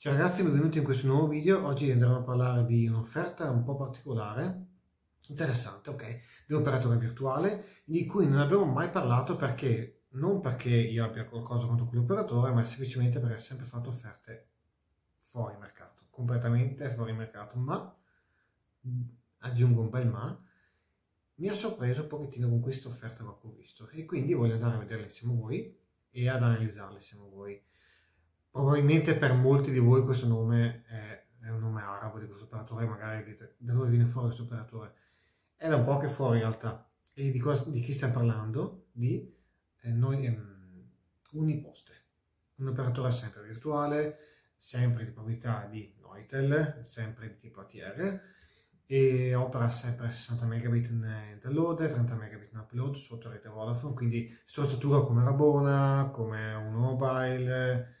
Ciao ragazzi, benvenuti in questo nuovo video. Oggi andremo a parlare di un'offerta un po' particolare, interessante, ok, di un operatore virtuale di cui non abbiamo mai parlato perché, non perché io abbia qualcosa contro quell'operatore, ma semplicemente perché ha sempre fatto offerte fuori mercato, completamente fuori mercato, ma, aggiungo un bel ma, mi ha sorpreso un pochettino con questa offerta che ho visto. E quindi voglio andare a vederla insieme a voi e ad analizzarla insieme a voi probabilmente per molti di voi questo nome è, è un nome arabo di questo operatore, magari dite da dove viene fuori questo operatore. È da un po' che fuori in realtà. E di, cosa, di chi stiamo parlando? Di eh, noi, ehm, Uniposte, un operatore sempre virtuale, sempre di proprietà di Noitel, sempre di tipo ATR e opera sempre 60 megabit in download, 30 megabit in upload sotto rete Vodafone, quindi struttura come Rabona, come un mobile,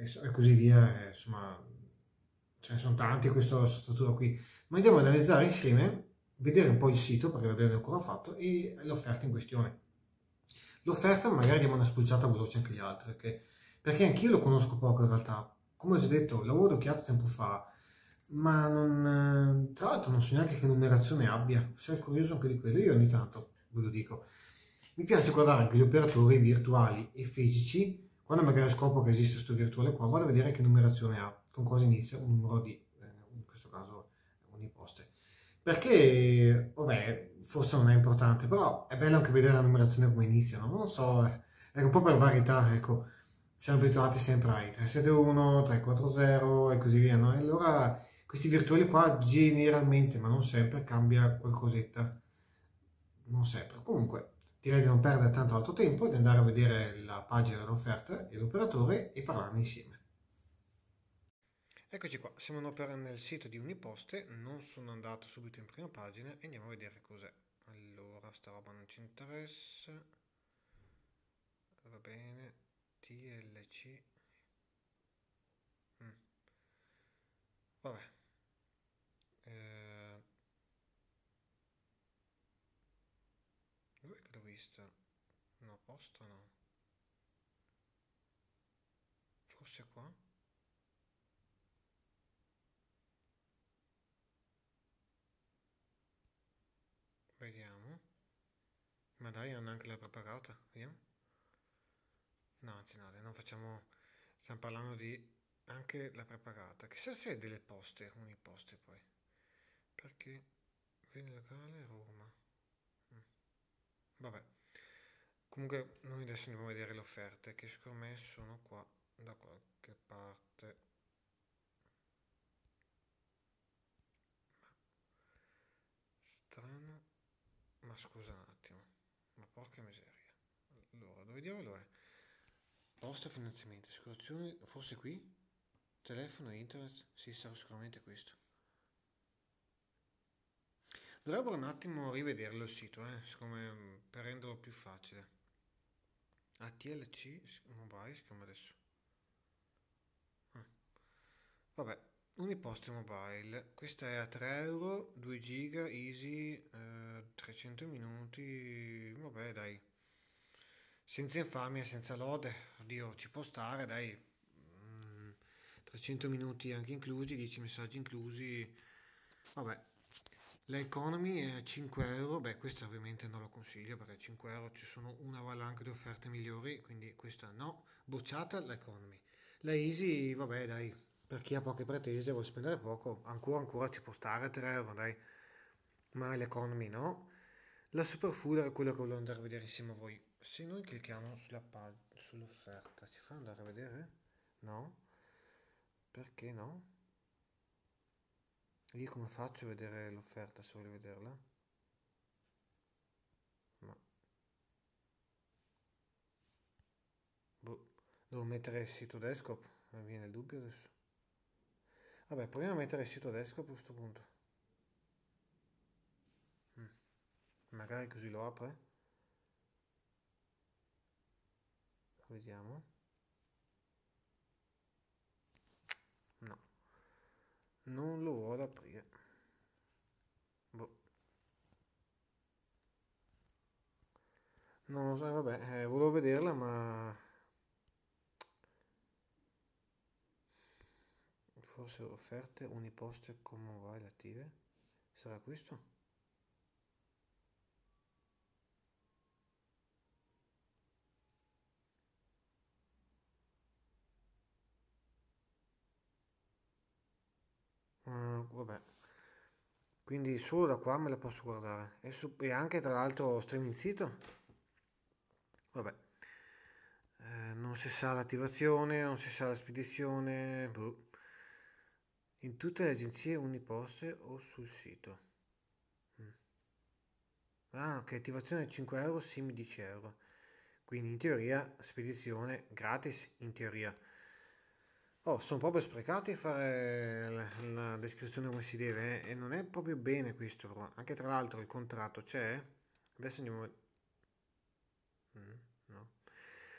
e, così via, insomma ce ne sono tanti questa struttura qui, ma andiamo ad analizzare insieme, vedere un po' il sito perché l'abbiamo ancora fatto e l'offerta in questione. L'offerta magari diamo una spulciata veloce anche agli altri, perché, perché anch'io lo conosco poco in realtà, come ho già detto, lavoro occhiato tempo fa, ma non, tra l'altro non so neanche che numerazione abbia, sono curioso anche di quello, io ogni tanto ve lo dico. Mi piace guardare anche gli operatori virtuali e fisici quando magari scopro che esiste questo virtuale qua, vado a vedere che numerazione ha, con cosa inizia un numero di, eh, in questo caso uniposte. Perché, vabbè, forse non è importante, però è bello anche vedere la numerazione come iniziano, non so, è, è un po' per varietà, ecco, siamo abituati sempre ai 371, 340 e così via, no? E allora questi virtuali qua generalmente, ma non sempre, cambia qualcosetta, non sempre, comunque direi di non perdere tanto altro tempo e di andare a vedere la pagina dell'offerta e l'operatore e parlarne insieme. Eccoci qua, siamo nel sito di Uniposte, non sono andato subito in prima pagina e andiamo a vedere cos'è. Allora, sta roba non ci interessa, va bene, TLC, mm. vabbè, vista una posta no? Forse qua? Vediamo. Ma dai hanno anche la preparata vediamo. No anzi no non facciamo stiamo parlando di anche la preparata. Chissà se è delle poste uniposte poi. Perché viene locale Roma vabbè. Comunque noi adesso andiamo a vedere le offerte che secondo me sono qua da qualche parte. Strano ma scusa un attimo. Ma porca miseria. Allora dove diavolo è? Posta finanziamento assicurazioni forse qui? Telefono internet? Sì sarà sicuramente questo Dovrebbero un attimo rivederlo il sito, eh, siccome, per renderlo più facile. ATLC Mobile, si adesso. Ah. Vabbè, Uniposte Mobile. Questa è a 3 euro, 2 giga, easy, eh, 300 minuti. Vabbè, dai. Senza infamia, senza lode. Oddio, ci può stare, dai. Mm, 300 minuti anche inclusi, 10 messaggi inclusi. Vabbè, L'economy è a 5 euro, beh questa ovviamente non lo consiglio perché a 5 euro ci sono una valanga di offerte migliori, quindi questa no, bocciata l'economy. La easy, vabbè dai, per chi ha poche pretese vuole spendere poco, ancora ancora ci può stare a 3 euro dai, ma l'economy no. La super full è quello che volevo andare a vedere insieme a voi. Se noi clicchiamo sulla sull'offerta, ci fa andare a vedere? No? Perché no? Io come faccio a vedere l'offerta se voglio vederla? Ma... Boh. Devo mettere il sito desktop? Mi viene il dubbio adesso. Vabbè, proviamo a mettere il sito desktop a questo punto. Mm. Magari così lo apre. Vediamo. Non lo vuole aprire boh. non lo so vabbè eh, volevo vederla ma forse offerte uniposte con mobile attive? Sarà questo? Uh, vabbè quindi solo da qua me la posso guardare. E, su, e anche tra l'altro streaming sito? Vabbè. Eh, non si sa l'attivazione non si sa la spedizione boh. in tutte le agenzie uniposte o sul sito? Mm. ah ok attivazione 5 euro sim 10 euro. Quindi in teoria spedizione gratis in teoria Oh, sono proprio sprecati a fare la, descrizione come si deve eh? e non è proprio bene questo. Anche tra l'altro il contratto c'è. Adesso andiamo... Mm, no.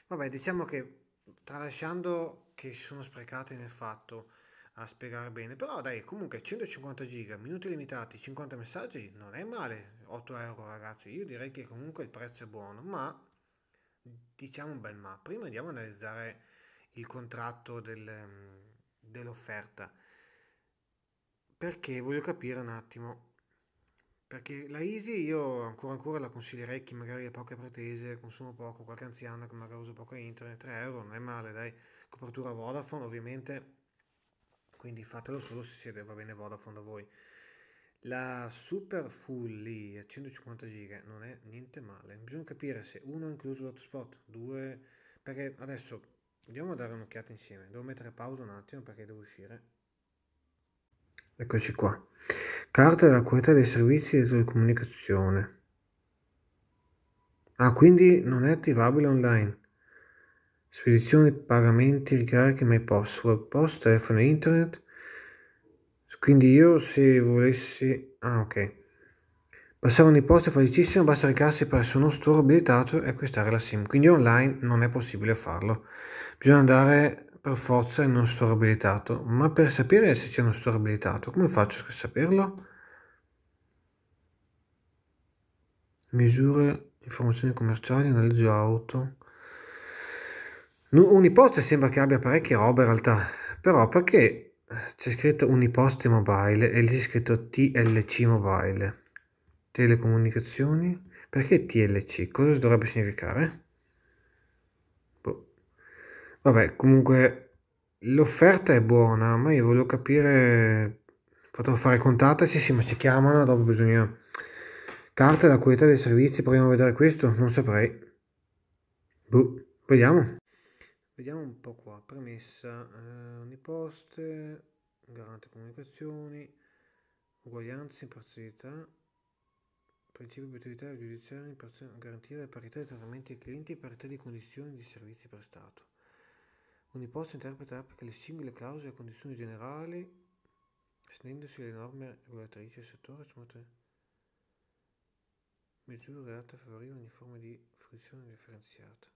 Vabbè, diciamo che tralasciando che sono sprecati nel fatto a spiegare bene, però dai, comunque 150 giga, minuti limitati, 50 messaggi, non è male, 8 euro ragazzi, io direi che comunque il prezzo è buono, ma diciamo un bel ma. Prima andiamo a analizzare il contratto del, dell'offerta. Perché? Voglio capire un attimo. Perché la Easy io ancora ancora la consiglierei chi magari ha poche pretese consumo poco qualche anziano che magari usa poco internet 3 euro non è male dai. Copertura Vodafone ovviamente. Quindi fatelo solo se siete va bene Vodafone da voi. La super full lì a 150 giga non è niente male. Bisogna capire se uno è incluso l'hotspot due perché adesso Andiamo a dare un'occhiata insieme. Devo mettere pausa un attimo perché devo uscire. Eccoci qua. Carta della qualità dei servizi di telecomunicazione. Ah, quindi non è attivabile online. Spedizioni, pagamenti, ricariche, mai post, web post, telefono internet. Quindi io se volessi... Ah, ok. Passare un imposto è facilissimo, basta recarsi presso uno store abilitato e acquistare la SIM. Quindi online non è possibile farlo. Bisogna andare per forza in uno store abilitato. Ma per sapere se c'è uno store abilitato, come faccio a saperlo? Misure, informazioni commerciali, noleggio auto. Uniposte sembra che abbia parecchie robe in realtà, però perché c'è scritto Uniposte Mobile e lì c'è scritto TLC Mobile? Telecomunicazioni? Perché TLC? Cosa dovrebbe significare? Boh. Vabbè, comunque l'offerta è buona, ma io volevo capire... Potrò fare contattaci, sì, ma ci chiamano, dopo bisogna... Carta della qualità dei servizi, proviamo a vedere questo? Non saprei. Boh, vediamo. Vediamo un po' qua, premessa, eh, uniposte, garante comunicazioni, uguaglianza, imparzialità, principio di utilità giudiziaria garantire la parità di trattamenti ai clienti e parità di condizioni di servizi prestato. Un'imposta interpreta applica le singole clausole e condizioni generali, estendendosi le norme regolatrici del settore, misure atte a favorire ogni forma di fruizione differenziata.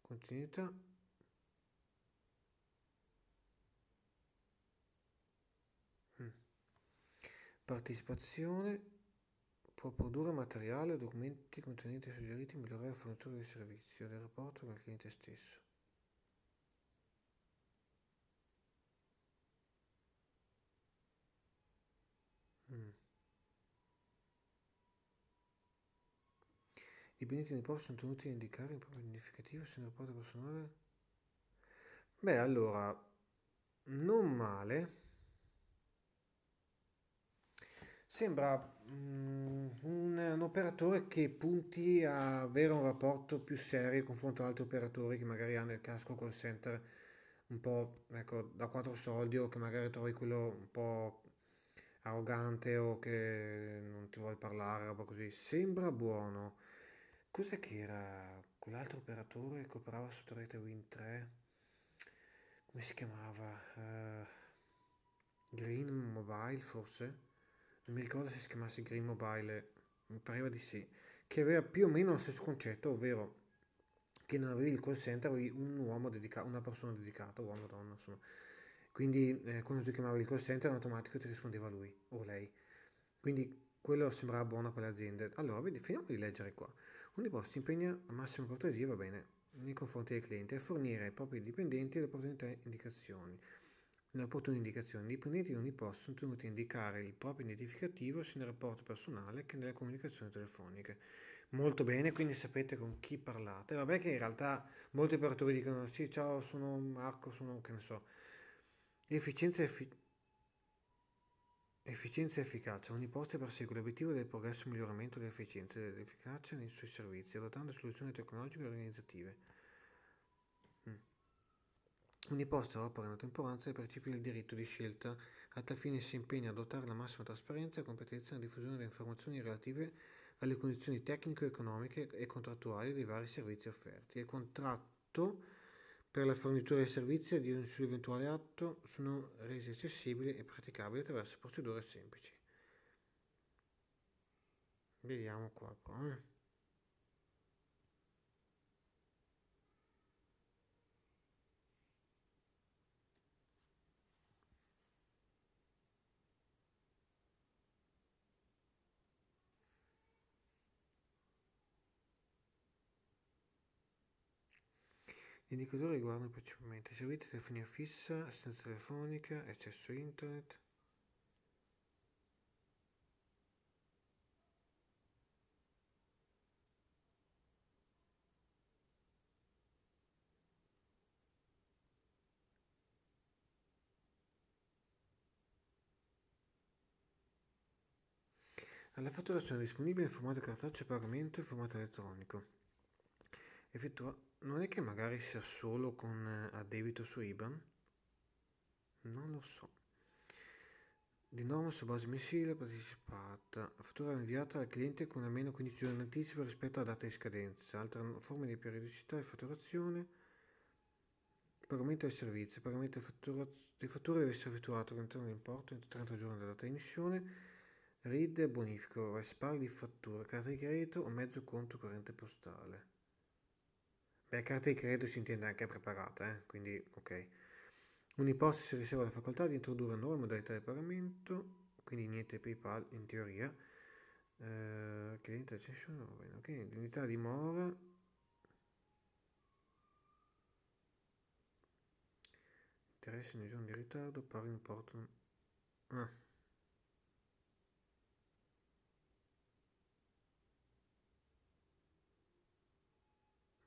Continuità Partecipazione può produrre materiale o documenti contenenti suggeriti a migliorare il fornitore di servizio del rapporto con il cliente stesso. Mm. I benefici di posto sono tenuti a indicare in proprio identificativo se nel rapporto personale. Beh, allora, non male Sembra mm, un, un, operatore che punti a avere un rapporto più serio confronto ad altri operatori che magari hanno il casco call center un po' ecco, da quattro soldi o che magari trovi quello un po' arrogante o che non ti vuole parlare, roba così. Sembra buono. Cos'è che era quell'altro operatore che operava sotto rete Win 3? Come si chiamava? Uh, Green Mobile forse? Non mi ricordo se si chiamasse Green Mobile, mi pareva di sì, che aveva più o meno lo stesso concetto, ovvero che non avevi il call center, avevi un uomo dedicato, una persona dedicata, uomo o donna, insomma. Quindi eh, quando tu chiamavi il call center in automatico ti rispondeva lui o lei. Quindi quello sembrava buono per le aziende. Allora, vedi, finiamo di leggere qua. Un deposito impegna a massima cortesia, va bene. nei confronti del cliente e fornire ai propri dipendenti le opportunità indicazioni. Le opportune indicazioni. I dipendenti di ogni posto sono tenuti a indicare il proprio identificativo sia nel rapporto personale che nelle comunicazioni telefoniche. Molto bene, quindi sapete con chi parlate. Vabbè che in realtà molti operatori dicono sì, ciao, sono Marco, sono che ne so. Efficienza e efficacia Efficienza e efficacia. Ogni posto persegue l'obiettivo del progresso e miglioramento dell'efficienza e dell'efficacia nei suoi servizi, adottando soluzioni tecnologiche e organizzative. Ogni posto opera una temporanza e percepisce il diritto di scelta. A tal fine si impegna ad adottare la massima trasparenza, competenza nella diffusione delle informazioni relative alle condizioni tecnico-economiche e contrattuali dei vari servizi offerti. Il contratto per la fornitura di servizi di un sull'eventuale atto sono resi accessibili e praticabili attraverso procedure semplici. Vediamo qua. qua eh. Gli indicatori riguardano principalmente servizi telefonia fissa, assistenza telefonica, accesso internet. La fatturazione disponibile in formato cartaceo e pagamento in formato elettronico. Effettua non è che magari sia solo con eh, addebito su IBAN? Non lo so. Di norma su base mensile partecipata. Fattura inviata al cliente con almeno 15 giorni di anticipo rispetto alla data di scadenza. Altre forme di periodicità e fatturazione. Pagamento del servizio. Pagamento di fattura deve essere effettuato all'interno dell'importo entro 30 giorni dalla data di emissione. RID, bonifico, respaldi di fattura, carta di credito o mezzo conto corrente postale. Per carta di credito si intende anche preparata, eh? quindi ok. Unipost si riserva la facoltà di introdurre nuove modalità di pagamento, quindi niente PayPal in teoria. Eh, cliente accession, va bene, ok. L'unità di mora. Interesse nei giorni di ritardo, pari importo. Ah.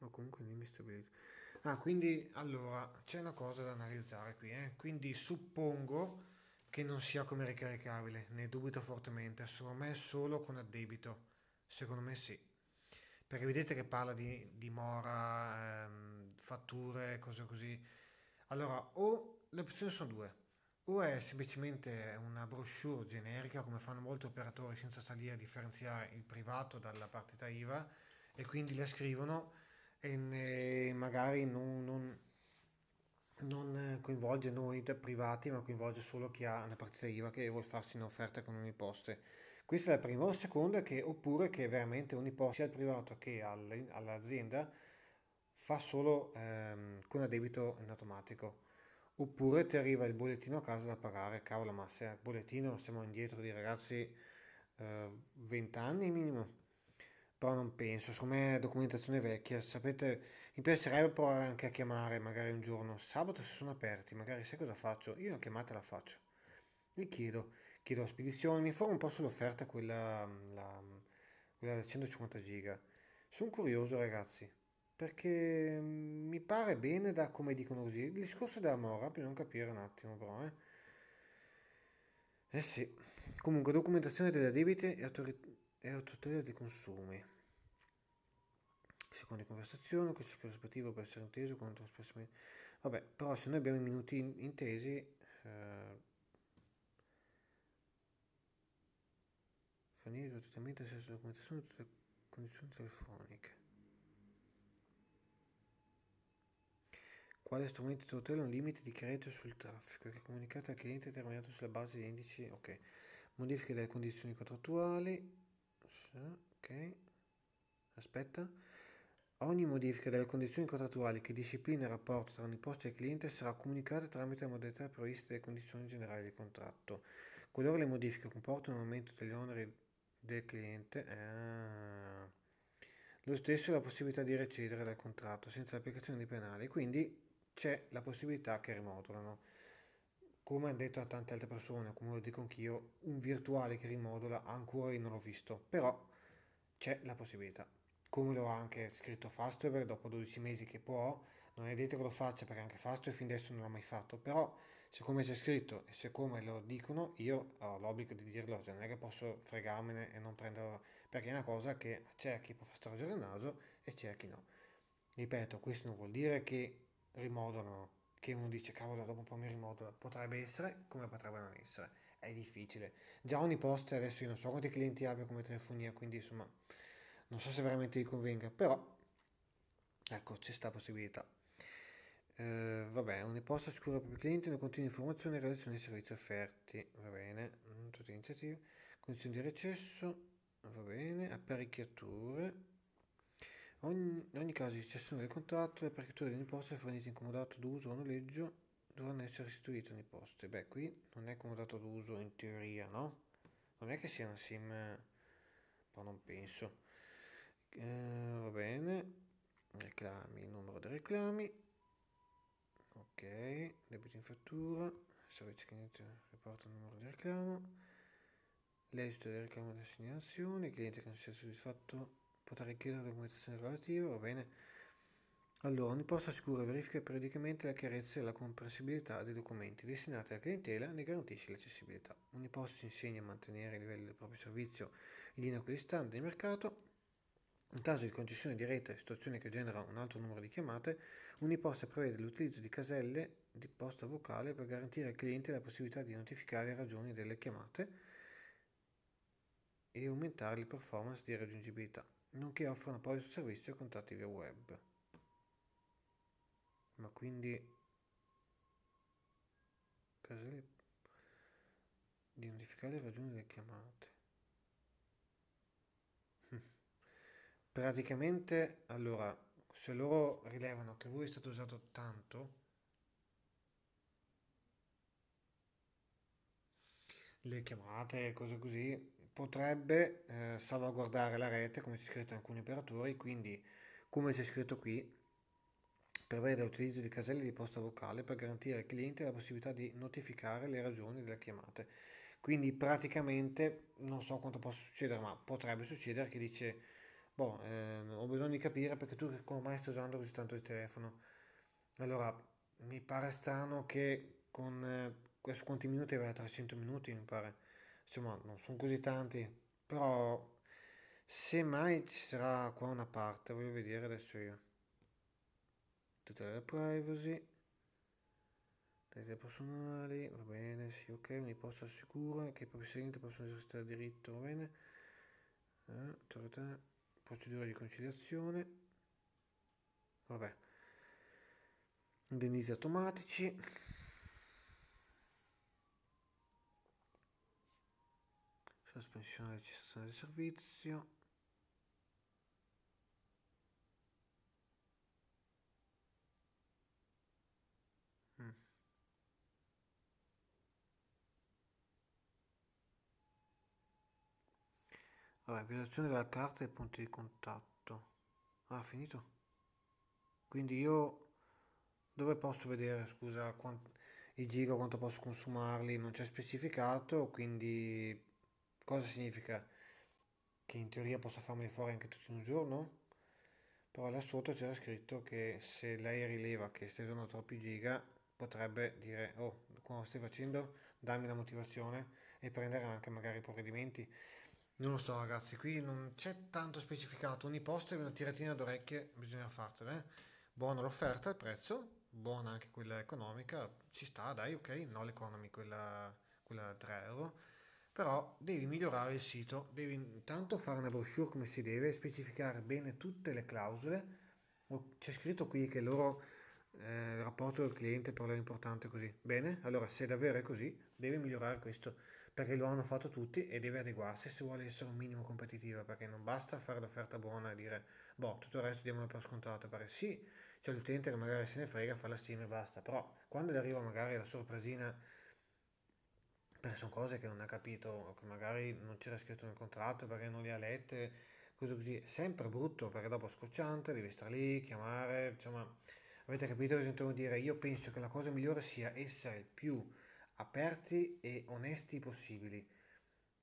Comunque limiti stabiliti. Ah, quindi allora c'è una cosa da analizzare qui, eh? quindi suppongo che non sia come ricaricabile, ne dubito fortemente, secondo me è solo con addebito, secondo me sì, perché vedete che parla di, di mora, ehm, fatture, cose così. Allora, o le opzioni sono due, o è semplicemente una brochure generica come fanno molti operatori senza stare a differenziare il privato dalla partita IVA e quindi la scrivono e magari non, non, non coinvolge noi privati, ma coinvolge solo chi ha una partita IVA che vuole farsi un'offerta con un'imposte. Questa è la prima. La seconda è che, oppure che veramente un'imposta sia al privato che all'azienda fa solo ehm, con debito in automatico. Oppure ti arriva il bollettino a casa da pagare, cavolo, ma se il bollettino siamo indietro di ragazzi eh, 20 anni minimo però non penso, secondo me è documentazione vecchia, sapete, mi piacerebbe provare anche a chiamare magari un giorno, sabato se sono aperti, magari sai cosa faccio? Io una chiamata la faccio, mi chiedo, chiedo la spedizione, mi informo un po' sull'offerta, quella, la, quella da 150 giga, sono curioso ragazzi, perché mi pare bene da come dicono così, il discorso della mora, bisogna capire un attimo però, eh. Eh sì, comunque documentazione delle debite e autorità e autorità dei consumi. Seconda conversazione, questo corrispettivo può essere inteso con trasparenza. Vabbè, però se noi abbiamo i minuti intesi, eh, fornire gratuitamente accesso alla documentazione e tutte le condizioni telefoniche. Quale strumento di tutela un limite di credito sul traffico che è al cliente determinato sulla base di indici, ok. Modifiche delle condizioni contrattuali, ok. Aspetta. Ogni modifica delle condizioni contrattuali che disciplina il rapporto tra imposta e il cliente sarà comunicata tramite le modalità previste dalle condizioni generali del contratto. Qualora le modifiche comportano un aumento degli oneri del cliente eh, lo stesso la possibilità di recedere dal contratto senza l'applicazione di penali, quindi c'è la possibilità che rimodulano. Come hanno detto tante altre persone, come lo dico anch'io, un virtuale che rimodula ancora io non l'ho visto, però c'è la possibilità. Come lo ha anche scritto Fastweb dopo 12 mesi che può, non è detto che lo faccia perché anche Fastweb fin adesso non l'ha mai fatto, però siccome c'è scritto e siccome lo dicono io ho l'obbligo di dirlo, cioè non è che posso fregarmene e non prenderlo, perché è una cosa che c'è chi può far storaggiare il naso e c'è chi no. Ripeto, questo non vuol dire che rimodulano, che uno dice cavolo dopo un po' mi rimodula, potrebbe essere come potrebbe non essere, è difficile. Già ogni post adesso io non so quanti clienti abbia come telefonia, quindi insomma non so se veramente gli convenga, però ecco c'è sta possibilità. Eh, vabbè, un'imposta sicura per i clienti, una continua informazione in relazione ai servizi offerti, va bene, tutte le iniziative, condizioni di recesso, va bene, apparecchiature, ogni, in ogni caso di cessione del contratto, le apparecchiature dell'imposta fornite in comodato d'uso o noleggio dovranno essere restituite alle imposte. Beh, qui non è comodato d'uso in teoria, no? Non è che sia una SIM, ma non penso. Eh, va bene. Reclami numero dei reclami. Ok debito in fattura. Servizio cliente riporta il numero di reclamo. L'esito del reclamo della segnalazione il cliente che non sia soddisfatto potrà richiedere la documentazione relativa va bene. Allora un'imposta assicura verifica periodicamente la chiarezza e la comprensibilità dei documenti destinati alla clientela e ne garantisce l'accessibilità. Un'imposta si insegna a mantenere i livelli del proprio servizio in linea con gli standard di mercato. In caso di concessione di rete, situazione che genera un alto numero di chiamate, un'imposta prevede l'utilizzo di caselle di posta vocale per garantire al cliente la possibilità di notificare le ragioni delle chiamate e aumentare le performance di raggiungibilità, nonché offre un apposito servizio a contatti via web. Ma quindi caselle di notificare le ragioni delle chiamate. praticamente allora se loro rilevano che voi è stato usato tanto le chiamate cose così potrebbe eh, salvaguardare la rete come c'è scritto in alcuni operatori quindi come c'è scritto qui prevede l'utilizzo di caselle di posta vocale per garantire al cliente la possibilità di notificare le ragioni delle chiamate quindi praticamente non so quanto possa succedere ma potrebbe succedere che dice Boh, eh, ho bisogno di capire perché tu come mai stai usando così tanto il telefono. Allora, mi pare strano che con eh, questo quanti minuti aveva 300 minuti, mi pare. Insomma, non sono così tanti, però se mai ci sarà qua una parte, voglio vedere adesso io. Tutela della privacy. Date personali, va bene, sì, ok, un'imposta sicura che i propri seguenti possono esercitare diritto, va bene. Eh, procedura di conciliazione, vabbè, indennizi automatici, sospensione della cessazione del servizio, mm. Vabbè, violazione della carta e punti di contatto. Ah, finito? Quindi io dove posso vedere, scusa, quant- i giga, quanto posso consumarli? Non c'è specificato, quindi cosa significa? Che in teoria posso farmeli fuori anche tutti in un giorno? Però là sotto c'era scritto che se lei rileva che stai usando troppi giga, potrebbe dire, oh, come stai facendo? Dammi la motivazione e prendere anche magari i provvedimenti. Non lo so ragazzi, qui non c'è tanto specificato, un iposta e una tiratina d'orecchie bisogna fartela. Eh? Buona l'offerta, il prezzo, buona anche quella economica, ci sta, dai, ok, no l'economy, quella, quella 3 euro, però devi migliorare il sito, devi intanto fare una brochure come si deve, specificare bene tutte le clausole, c'è scritto qui che loro eh, il rapporto del cliente per è importante così. Bene, allora se davvero è così, deve migliorare questo perché lo hanno fatto tutti e deve adeguarsi se vuole essere un minimo competitiva perché non basta fare l'offerta buona e dire boh, tutto il resto diamolo per scontato perché sì, c'è l'utente che magari se ne frega, fa la stima e basta, però quando arriva magari la sorpresina sono cose che non ha capito che magari non c'era scritto nel contratto perché non le ha lette cose così è sempre brutto perché dopo è scocciante, devi stare lì, chiamare, insomma, avete capito cosa intendo dire? Io penso che la cosa migliore sia essere il più aperti e onesti possibili.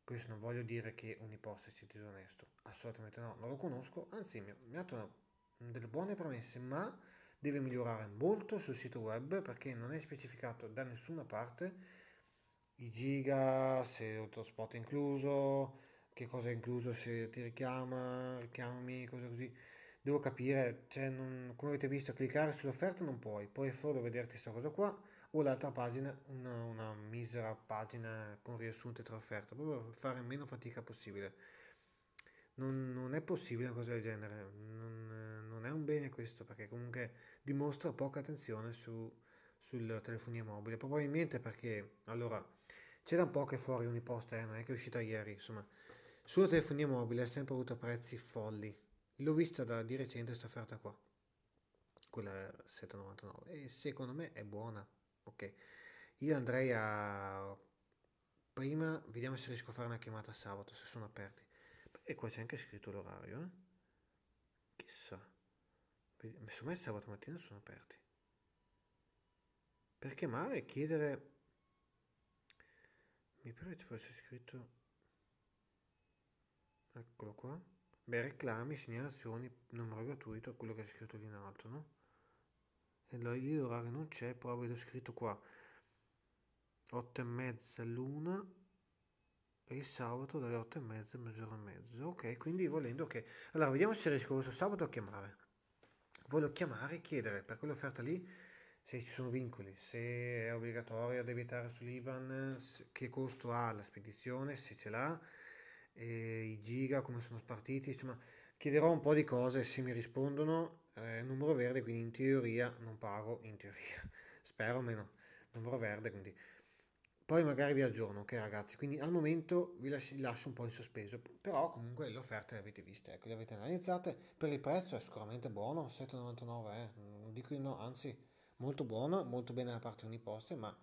Questo non voglio dire che Unipost sia disonesto, assolutamente no, non lo conosco, anzi mi ha dato delle buone promesse, ma deve migliorare molto sul sito web perché non è specificato da nessuna parte i giga, se trasporto è incluso, che cosa è incluso, se ti richiama, richiamami, cose così. Devo capire, cioè non, come avete visto, cliccare sull'offerta non puoi, puoi solo vederti questa cosa qua o l'altra pagina, una, una misera pagina con riassunte tra offerte, proprio per fare meno fatica possibile. Non, non, è possibile una cosa del genere, non, non, è un bene questo perché comunque dimostra poca attenzione su, sulla telefonia mobile, probabilmente perché allora c'è da un po' che fuori un'imposta, eh, non è che è uscita ieri, insomma, sulla telefonia mobile ha sempre avuto prezzi folli, l'ho vista da, di recente questa offerta qua, quella 7,99 e secondo me è buona, ok, io andrei a prima, vediamo se riesco a fare una chiamata sabato se sono aperti. E qua c'è anche scritto l'orario, eh? Chissà. Secondo me sabato mattina sono aperti. Perché male chiedere... Mi pare che fosse scritto... Eccolo qua. Beh, reclami, segnalazioni, numero gratuito, quello che è scritto lì in alto, no? E l'orario non c'è, però vedo scritto qua. 8 e mezza l'una e il sabato dalle 8 e mezza mezz'ora e mezza. Ok, quindi volendo ok. Allora, vediamo se riesco questo sabato a chiamare. Voglio chiamare e chiedere per quell'offerta lì se ci sono vincoli, se è obbligatorio debitare sull'IBAN, che costo ha la spedizione, se ce l'ha, i giga, come sono spartiti, insomma, chiederò un po' di cose, se mi rispondono, eh, numero verde, quindi in teoria non pago, in teoria, spero meno, numero verde, quindi poi magari vi aggiorno, ok ragazzi? Quindi al momento vi lascio un po' in sospeso, però comunque le offerte le avete viste, ecco, le avete analizzate. Per il prezzo è sicuramente buono, 7,99, eh? non dico di no, anzi molto buono, molto bene da parte Uniposte, ma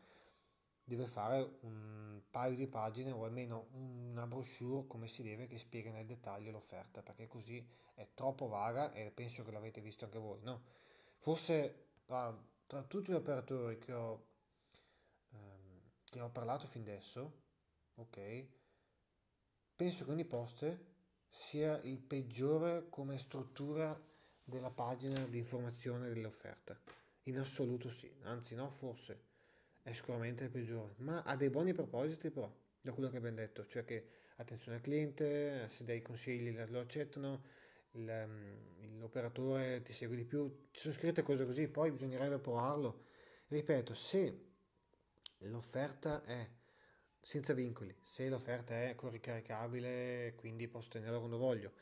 deve fare un paio di pagine o almeno una brochure come si deve che spiega nel dettaglio l'offerta, perché così è troppo vaga e penso che l'avete visto anche voi, no? Forse ah, tra tutti gli operatori che ho... Ehm, che ho parlato fin adesso, ok, penso che Uniposte sia il peggiore come struttura della pagina di informazione dell'offerta. In assoluto sì, anzi no, forse è sicuramente il peggiore, ma ha dei buoni propositi però, da quello che abbiamo detto, cioè che attenzione al cliente, se dai consigli lo accettano, l'operatore ti segue di più, ci sono scritte cose così, poi bisognerebbe provarlo. Ripeto, se l'offerta è senza vincoli, se l'offerta è con ricaricabile, quindi posso tenerlo quando voglio,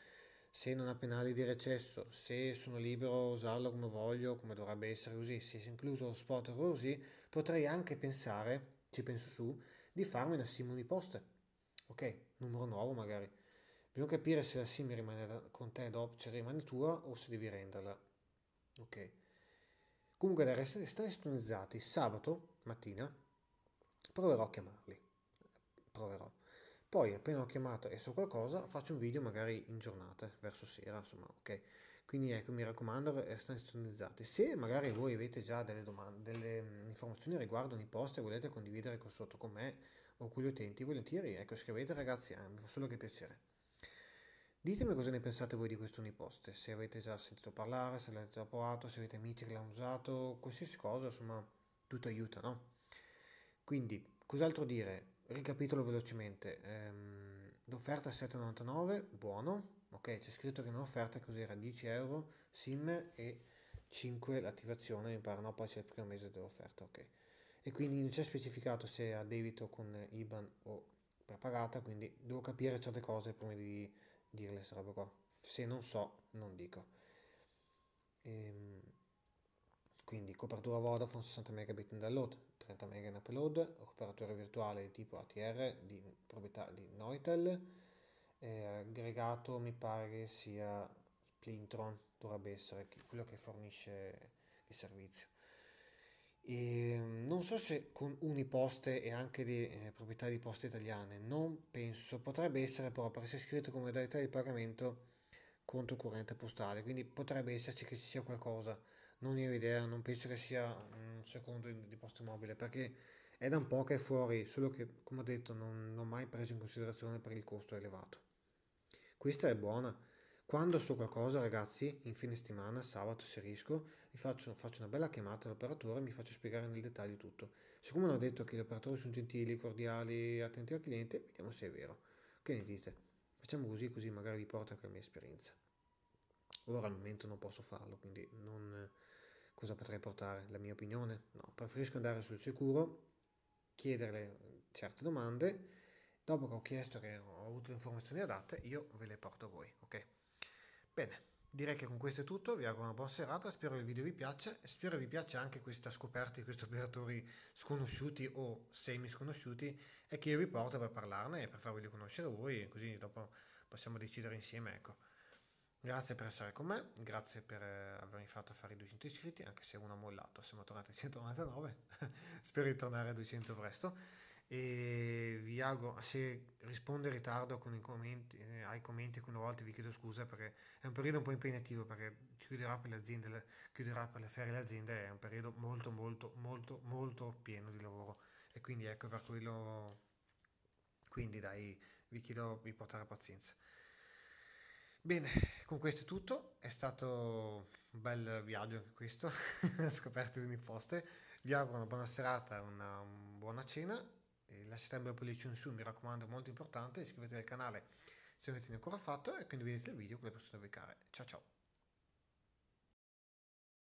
se non ha penali di recesso, se sono libero a usarlo come voglio, come dovrebbe essere così, se è incluso lo spot così, potrei anche pensare, ci penso su, di farmi una sim uniposte. Ok, numero nuovo magari. Bisogna capire se la sim rimane con te dopo, cioè rimane tua o se devi renderla. Ok. Comunque da restare sintonizzati sabato mattina proverò a chiamarli proverò poi appena ho chiamato e so qualcosa faccio un video magari in giornata verso sera insomma ok quindi ecco mi raccomando restate sintonizzati se magari voi avete già delle domande delle informazioni riguardo i post e volete condividere con sotto con me o con gli utenti volentieri ecco scrivete ragazzi eh, mi fa solo che piacere Ditemi cosa ne pensate voi di questo Unipost, se avete già sentito parlare, se l'avete già provato, se avete amici che l'hanno usato, qualsiasi cosa, insomma, tutto aiuta, no? Quindi, cos'altro dire? Ricapitolo velocemente. Ehm, l'offerta 7,99, buono. Ok, c'è scritto che nell'offerta cos'era 10 euro SIM e 5 l'attivazione, mi pare, no, poi c'è il primo mese dell'offerta, ok. E quindi non c'è specificato se è a debito con IBAN o prepagata, quindi devo capire certe cose prima di dirle questa roba qua. Se non so, non dico. Ehm, quindi copertura Vodafone 60 megabit in download, 30 MB in upload, operatore virtuale tipo ATR di proprietà di Noitel, eh, aggregato mi pare che sia Splintron, dovrebbe essere quello che fornisce il servizio. E non so se con Uniposte e anche di eh, proprietà di poste italiane, non penso, potrebbe essere però perché c'è scritto come modalità di pagamento conto corrente postale, quindi potrebbe esserci che ci sia qualcosa, non ne ho idea, non penso che sia un secondo di posto mobile, perché è da un po' che è fuori, solo che come ho detto non l'ho mai preso in considerazione per il costo elevato. Questa è buona. Quando so qualcosa, ragazzi, in fine settimana, sabato, se riesco, faccio, faccio una bella chiamata all'operatore e mi faccio spiegare nel dettaglio tutto. Siccome hanno detto che gli operatori sono gentili, cordiali, attenti al cliente, vediamo se è vero. Che ne dite? Facciamo così, così magari vi porto anche la mia esperienza. Ora al momento non posso farlo, quindi non... Cosa potrei portare? La mia opinione? No, preferisco andare sul sicuro, chiedere certe domande. Dopo che ho chiesto che ho avuto le informazioni adatte, io ve le porto voi, ok? Bene, direi che con questo è tutto, vi auguro una buona serata, spero che il video vi piaccia spero vi piaccia anche questa scoperta di questi operatori sconosciuti o semi sconosciuti e che io vi porto per parlarne e per farvi conoscere voi così dopo possiamo decidere insieme, ecco. Grazie per essere con me, grazie per eh, avermi fatto fare i 200 iscritti, anche se uno ha mollato, siamo tornati a 199, spero di tornare a 200 presto e vi auguro, se rispondo in ritardo commenti, eh, ai commenti alcune volte vi chiedo scusa perché è un periodo un po' impegnativo perché chiuderà per le aziende, chiuderà per le ferie l'azienda, è un periodo molto molto molto molto pieno di lavoro e quindi ecco per quello, quindi dai, vi chiedo di portare pazienza. Bene, con questo è tutto, è stato un bel viaggio anche questo, scoperte di un'imposte, vi auguro una buona serata, una, buona cena. Lasciate un bel pollice in su, mi raccomando, molto importante, iscrivetevi al canale se non avete ancora fatto e condividete il video con le persone che care. Ciao ciao!